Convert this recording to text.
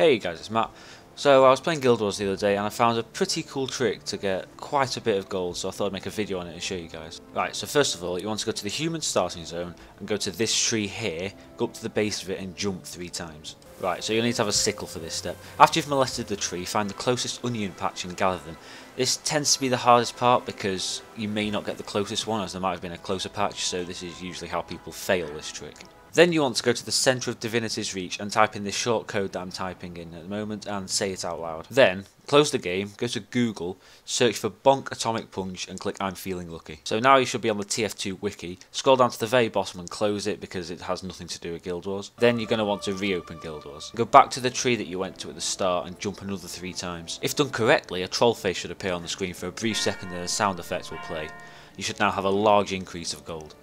Hey guys, it's Matt. So I was playing Guild Wars the other day and I found a pretty cool trick to get quite a bit of gold so I thought I'd make a video on it and show you guys. Right, so first of all you want to go to the human starting zone and go to this tree here, go up to the base of it and jump three times. Right, so you'll need to have a sickle for this step. After you've molested the tree, find the closest onion patch and gather them. This tends to be the hardest part because you may not get the closest one as there might have been a closer patch so this is usually how people fail this trick. Then you want to go to the centre of Divinity's Reach and type in this short code that I'm typing in at the moment and say it out loud. Then, close the game, go to Google, search for Bonk Atomic Punch and click I'm Feeling Lucky. So now you should be on the TF2 wiki, scroll down to the very bottom and close it because it has nothing to do with Guild Wars. Then you're going to want to reopen Guild Wars. Go back to the tree that you went to at the start and jump another three times. If done correctly, a troll face should appear on the screen for a brief second and a sound effect will play. You should now have a large increase of gold.